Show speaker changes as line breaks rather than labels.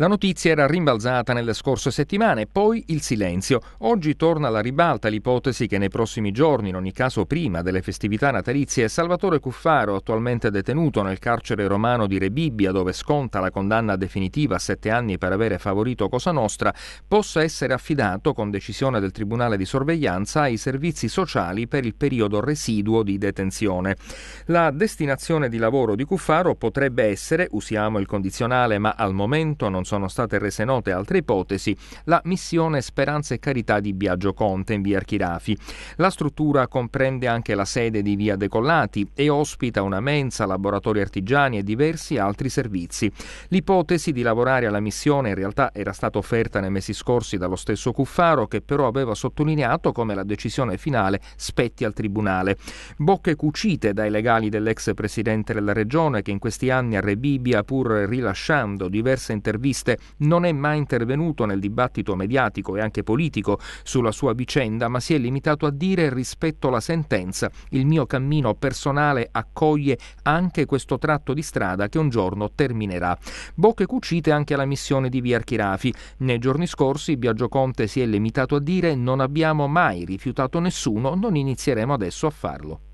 La notizia era rimbalzata nelle scorse settimane, poi il silenzio. Oggi torna alla ribalta l'ipotesi che nei prossimi giorni, in ogni caso prima delle festività natalizie, Salvatore Cuffaro, attualmente detenuto nel carcere romano di Rebibbia, dove sconta la condanna definitiva a sette anni per avere favorito Cosa Nostra, possa essere affidato con decisione del Tribunale di sorveglianza ai servizi sociali per il periodo residuo di detenzione. La destinazione di lavoro di Cuffaro potrebbe essere, usiamo il condizionale ma al momento non sono state rese note altre ipotesi, la missione Speranza e Carità di Biagio Conte in via Archirafi. La struttura comprende anche la sede di via Decollati e ospita una mensa, laboratori artigiani e diversi altri servizi. L'ipotesi di lavorare alla missione in realtà era stata offerta nei mesi scorsi dallo stesso Cuffaro che però aveva sottolineato come la decisione finale spetti al Tribunale. Bocche cucite dai legali dell'ex presidente della regione che in questi anni a Rebibbia, pur rilasciando diverse interviste interviste non è mai intervenuto nel dibattito mediatico e anche politico sulla sua vicenda, ma si è limitato a dire rispetto alla sentenza il mio cammino personale accoglie anche questo tratto di strada che un giorno terminerà. Bocche cucite anche alla missione di Via Archirafi. Nei giorni scorsi Biagio Conte si è limitato a dire non abbiamo mai rifiutato nessuno, non inizieremo adesso a farlo.